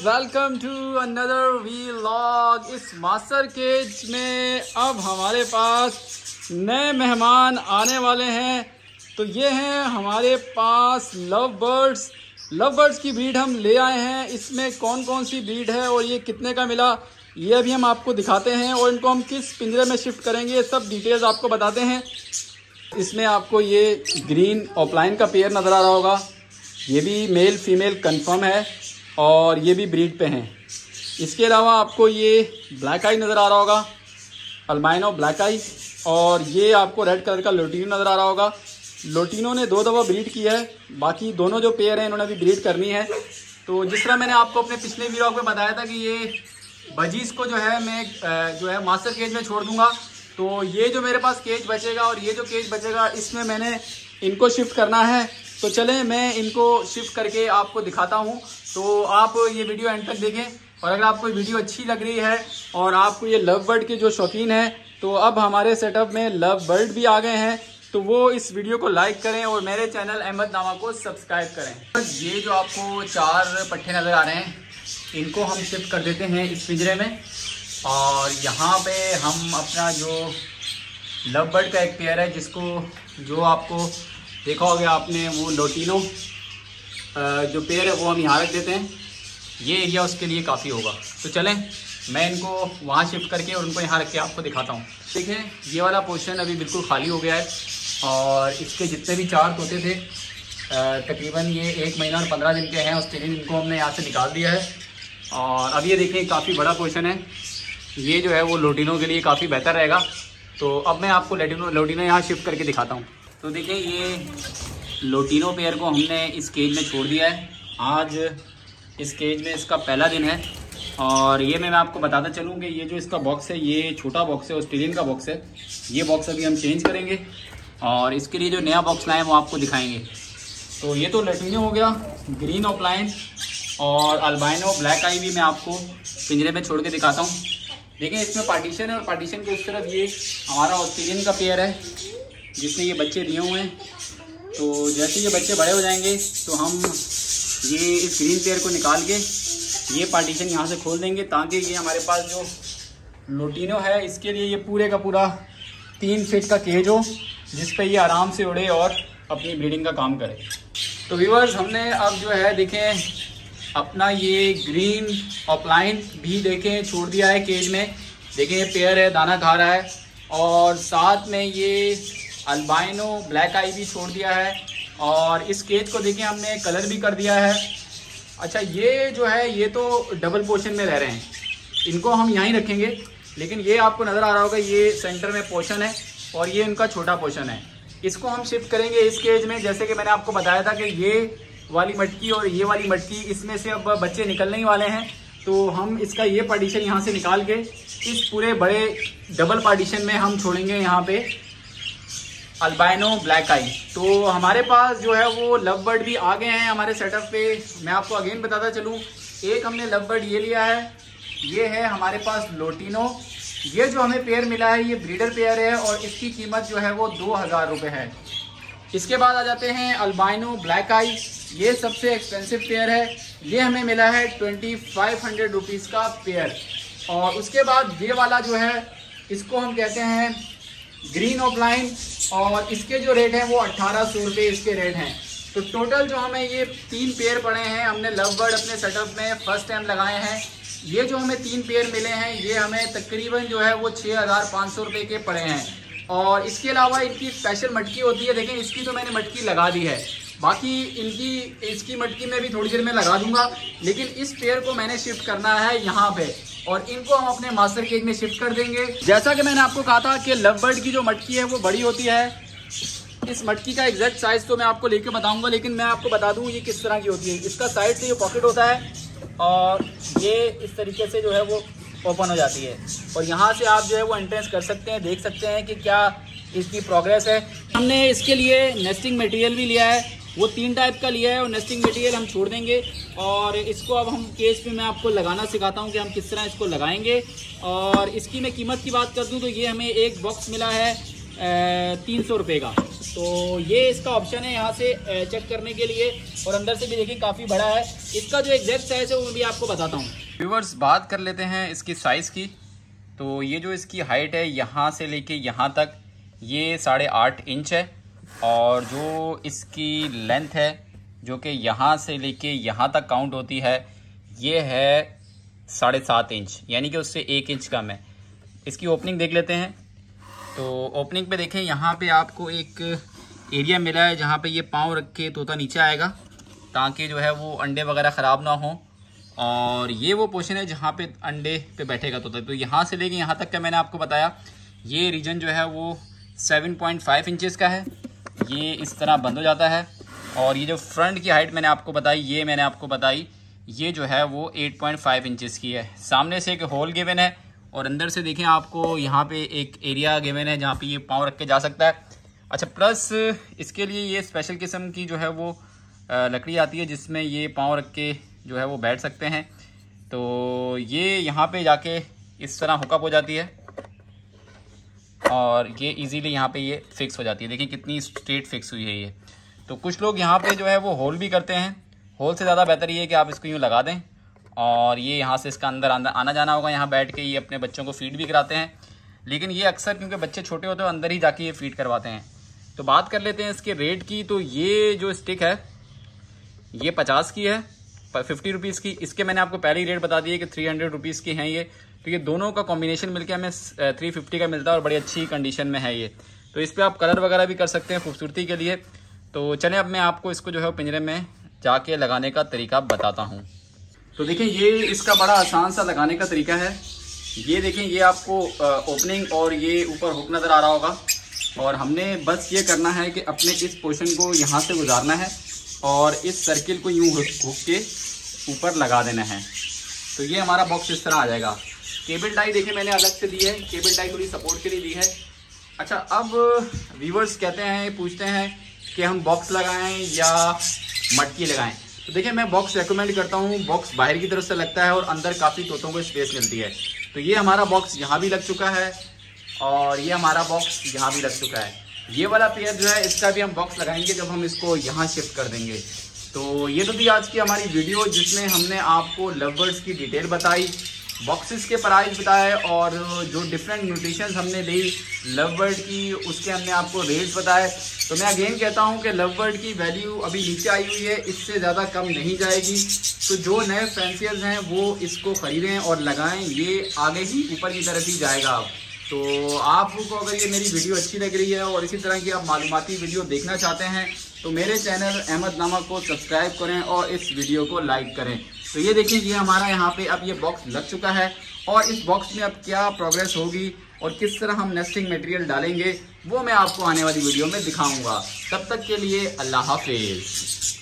Welcome to another vlog इस master cage में अब हमारे पास नए मेहमान आने वाले हैं। तो ये हैं हमारे पास लव बर्ड्स लव बर्ड्स की ब्रीड हम ले आए हैं। इसमें कौन कौन सी ब्रीड है और ये कितने का मिला, ये अभी हम आपको दिखाते हैं और इनको हम किस पिंजरे में शिफ्ट करेंगे, ये सब डिटेल्स आपको बताते हैं। इसमें आपको ये ग्रीन ऑफलाइन का पेयर नज़र आ रहा होगा। ये भी मेल फीमेल कंफर्म है और ये भी ब्रीड पे हैं। इसके अलावा आपको ये ब्लैक आई नज़र आ रहा होगा अल्बाइनो ब्लैक आई और ये आपको रेड कलर का लोटिनो नज़र आ रहा होगा। लोटिनो ने दो दफ़ा ब्रीड किया है, बाकी दोनों जो पेयर हैं, इन्होंने अभी ब्रीड करनी है। तो जिस तरह मैंने आपको अपने पिछले वीडियो में बताया था कि ये बजीज को जो है मैं जो है मास्टर केज में छोड़ दूँगा। तो ये जो मेरे पास केज बचेगा और ये जो केज बचेगा, इसमें मैंने इनको शिफ्ट करना है। तो चलें, मैं इनको शिफ्ट करके आपको दिखाता हूँ। तो आप ये वीडियो एंड तक देखें। और अगर आपको वीडियो अच्छी लग रही है और आपको ये लव बर्ड के जो शौकीन हैं तो अब हमारे सेटअप में लव बर्ड भी आ गए हैं। तो वो इस वीडियो को लाइक करें और मेरे चैनल अहमद नामा को सब्सक्राइब करें। ये जो आपको चार पट्टे नज़र आ रहे हैं, इनको हम शिफ्ट कर देते हैं इस पिंजरे में। और यहाँ पे हम अपना जो लव बर्ड का एक पेयर है, जिसको जो आपको देखा होगा आपने वो लोटिनो जो पेड़ है, वो हम यहाँ रख देते हैं। ये एरिया उसके लिए काफ़ी होगा। तो चलें, मैं इनको वहाँ शिफ्ट करके और उनको यहाँ रख के आपको दिखाता हूँ। देखें, ये वाला पोर्शन अभी बिल्कुल खाली हो गया है। और इसके जितने भी चार तोते थे तकरीबन ये एक महीना और पंद्रह दिन के हैं दिन इनको हमने यहाँ से निकाल दिया है। और अब ये देखें काफ़ी बड़ा पोर्शन है। ये जो है वो लोटिनों के लिए काफ़ी बेहतर रहेगा। तो अब मैं आपको लोटिनो लोटिनो यहाँ शिफ्ट करके दिखाता हूँ। तो देखिए, ये लोटिनो पेयर को हमने इस केज में छोड़ दिया है। आज इस केज में इसका पहला दिन है। और ये मैं आपको बताता चलूँ कि ये जो इसका बॉक्स है, ये छोटा बॉक्स है ऑस्ट्रेलियन का बॉक्स है। ये बॉक्स अभी हम चेंज करेंगे। और इसके लिए जो नया बॉक्स लाए हैं वो आपको दिखाएँगे। तो ये तो लटिनो हो गया ग्रीन ऑफलाइन और अल्बाइनो ब्लैक आई भी मैं आपको पिंजरे में छोड़ के दिखाता हूँ। देखिए, इसमें पार्टीशन है और पार्टीशन के उस तरफ़ ये हमारा ऑस्ट्रेलियन का पेयर है, जिसने ये बच्चे दिए हुए हैं। तो जैसे ये बच्चे बड़े हो जाएँगे तो हम ये इस ग्रीन पेयर को निकाल के ये पार्टीशन यहाँ से खोल देंगे, ताकि ये हमारे पास जो लोटिनो है, इसके लिए ये पूरे का पूरा तीन फिट का केज हो। जिस पे ये आराम से उड़े और अपनी ब्रीडिंग का काम करे। तो व्यूवर्स हमने अब जो है, देखें, अपना ये ग्रीन ऑफलाइन भी देखें, छोड़ दिया है केज में। देखें ये पेयर है, दाना खा रहा है। और साथ में ये अल्बाइनो ब्लैक आई भी छोड़ दिया है। और इस केज को देखें, हमने कलर भी कर दिया है। अच्छा ये जो है, ये तो डबल पोर्शन में रह रहे हैं। इनको हम यहीं रखेंगे। लेकिन ये आपको नज़र आ रहा होगा, ये सेंटर में पोर्शन है। और ये इनका छोटा पोर्शन है। इसको हम शिफ्ट करेंगे इस केज में, जैसे कि मैंने आपको बताया था कि ये वाली मटकी और ये वाली मटकी, इसमें से अब बच्चे निकलने ही वाले हैं। तो हम इसका ये पार्टीशन यहाँ से निकाल के इस पूरे बड़े डबल पार्टीशन में हम छोड़ेंगे यहाँ पे अल्बाइनो ब्लैक आई तो हमारे पास जो है वो लव बर्ड भी आ गए हैं हमारे सेटअप पे। मैं आपको अगेन बताता चलूँ। एक हमने लव बर्ड ये लिया है। ये है हमारे पास लोटिनो ये जो हमें पेयर मिला है, ये ब्रीडर पेयर है और इसकी कीमत जो है वो दो हज़ार रुपये है। इसके बाद आ जाते हैं अल्बाइनो ब्लैक आई ये सबसे एक्सपेंसिव पेयर है। ये हमें मिला है ट्वेंटी फाइव हंड्रेड रुपीज़ का पेयर और उसके बाद ये वाला जो है, इसको हम कहते हैं ग्रीन ऑफलाइन और इसके जो रेट हैं वो अट्ठारह सौ रुपये इसके रेट हैं। तो टोटल जो हमें ये तीन पेयर पड़े हैं, हमने लव बर्ड अपने सेटअप में फ़र्स्ट टाइम लगाए हैं। ये जो हमें तीन पेयर मिले हैं, ये हमें तकरीबन जो है वो छः हज़ार पाँच सौ रुपये के पड़े हैं। और इसके अलावा इनकी स्पेशल मटकी होती है, देखें, इसकी तो मैंने मटकी लगा दी है। बाकी इनकी, इसकी मटकी में भी थोड़ी देर में लगा दूँगा, लेकिन इस पेयर को मैंने शिफ्ट करना है यहाँ पे। और इनको हम अपने मास्टर केज में शिफ्ट कर देंगे। जैसा कि मैंने आपको कहा था कि लव बर्ड की जो मटकी है, वो बड़ी होती है। इस मटकी का एग्जैक्ट साइज़ तो मैं आपको लेके बताऊँगा, लेकिन मैं आपको बता दूँ ये किस तरह की होती है। इसका साइड से ये पॉकेट होता है। और ये इस तरीके से जो है वो ओपन हो जाती है। और यहाँ से आप जो है वो एंट्रेंस कर सकते हैं, देख सकते हैं कि क्या इसकी प्रोग्रेस है। हमने इसके लिए नेस्टिंग मटेरियल भी लिया है। वो तीन टाइप का लिया है और नेस्टिंग मटेरियल हम छोड़ देंगे। और इसको अब हम केस पे मैं आपको लगाना सिखाता हूँ कि हम किस तरह इसको लगाएँगे। और इसकी मैं कीमत की बात कर दूँ तो ये हमें एक बॉक्स मिला है तीन सौ रुपये का। तो ये इसका ऑप्शन है यहाँ से चेक करने के लिए। और अंदर से भी देखिए, काफ़ी बड़ा है। इसका जो एग्जैक्ट साइज़ है, वो भी आपको बताता हूँ। व्यूवर्स बात कर लेते हैं इसकी साइज़ की। तो ये जो इसकी हाइट है, यहाँ से लेके यहाँ तक, ये साढ़े आठ इंच है। और जो इसकी लेंथ है, जो कि यहाँ से लेके यहाँ तक काउंट होती है, ये है साढ़े सात इंच यानी कि उससे एक इंच कम है। इसकी ओपनिंग देख लेते हैं। तो ओपनिंग पे देखें, यहाँ पे आपको एक एरिया मिला है जहाँ पे ये पाँव रख के तोता नीचे आएगा, ताकि जो है वो अंडे वगैरह ख़राब ना हो। और ये वो पोर्शन है जहाँ पे अंडे पे बैठेगा तोता। तो यहाँ से लेके यहाँ तक का मैंने आपको बताया, ये रीजन जो है वो 7.5 इंचेस का है। ये इस तरह बंद हो जाता है। और ये जो फ्रंट की हाइट मैंने आपको बताई, ये मैंने आपको बताई, ये जो है वो 8.5 इंचेस की है। सामने से एक होल गिवन है। और अंदर से देखें आपको यहाँ पे एक एरिया गिवन है जहाँ पे ये पाँव रख के जा सकता है। अच्छा प्लस इसके लिए ये स्पेशल किस्म की जो है वो लकड़ी आती है जिसमें ये पाँव रख के जो है वो बैठ सकते हैं। तो ये यहाँ पे जाके इस तरह हुकअप हो जाती है और ये इजीली यहाँ पे ये फिक्स हो जाती है। देखिए कितनी स्ट्रेट फिक्स हुई है ये। तो कुछ लोग यहाँ पे जो है वो होल भी करते हैं। होल से ज़्यादा बेहतर ये है कि आप इसको यूँ लगा दें। और ये यहाँ से इसका अंदर अंदर आना जाना होगा, यहाँ बैठ के ये अपने बच्चों को फ़ीड भी कराते हैं। लेकिन ये अक्सर क्योंकि बच्चे छोटे होते हैं, अंदर ही जाके ये फ़ीड करवाते हैं। तो बात कर लेते हैं इसके रेट की। तो ये जो स्टिक है, ये पचास की है फिफ्टी रुपीज़ की। इसके मैंने आपको पहले ही रेट बता दिए कि थ्री हंड्रेड रुपीज़ की हैं ये। तो ये दोनों का कॉम्बिनेशन मिलकर हमें थ्री फिफ्टी का मिलता है और बड़ी अच्छी कंडीशन में है ये। तो इस पर आप कलर वगैरह भी कर सकते हैं खूबसूरती के लिए। तो चलें, अब मैं आपको इसको जो है पिंजरे में जाके लगाने का तरीका बताता हूँ। तो देखें ये इसका बड़ा आसान सा लगाने का तरीका है। ये देखें ये आपको ओपनिंग और ये ऊपर हुक नज़र आ रहा होगा। और हमने बस ये करना है कि अपने इस पोर्शन को यहाँ से गुजारना है और इस सर्किल को यूँ हुक के ऊपर लगा देना है। तो ये हमारा बॉक्स इस तरह आ जाएगा। केबल टाई देखें मैंने अलग से दी है। केबल टाई थोड़ी सपोर्ट के लिए दी है। अच्छा अब व्यूवर्स कहते हैं, पूछते हैं कि हम बॉक्स लगाएँ या मटकी लगाएँ। तो देखिए, मैं बॉक्स रेकमेंड करता हूँ। बॉक्स बाहर की तरफ़ से लगता है और अंदर काफ़ी तोतों को स्पेस मिलती है। तो ये हमारा बॉक्स यहाँ भी लग चुका है और ये हमारा बॉक्स यहाँ भी लग चुका है। ये वाला पेयर जो है, इसका भी हम बॉक्स लगाएँगे जब हम इसको यहाँ शिफ्ट कर देंगे। तो ये तो थी आज की हमारी वीडियो जिसमें हमने आपको लवर्स की डिटेल बताई। बॉक्सेस के प्राइस बताए और जो डिफरेंट न्यूट्रिशन हमने ली लव बर्ड की, उसके हमने आपको रेट्स बताए। तो मैं अगेन कहता हूँ कि लव बर्ड की वैल्यू अभी नीचे आई हुई है, इससे ज़्यादा कम नहीं जाएगी। तो जो नए फैंसियर्स हैं, वो इसको ख़रीदें और लगाएँ, ये आगे ही ऊपर की तरफ़ ही जाएगा। तो आपको अगर ये मेरी वीडियो अच्छी लग रही है और इसी तरह की आप मालूमती वीडियो देखना चाहते हैं तो मेरे चैनल अहमद नामा को सब्सक्राइब करें और इस वीडियो को लाइक करें। तो ये देखिए, ये हमारा यहाँ पे अब ये बॉक्स लग चुका है और इस बॉक्स में अब क्या प्रोग्रेस होगी और किस तरह हम नेस्टिंग मटेरियल डालेंगे, वो मैं आपको आने वाली वीडियो में दिखाऊँगा। तब तक के लिए अल्लाह हाफिज़।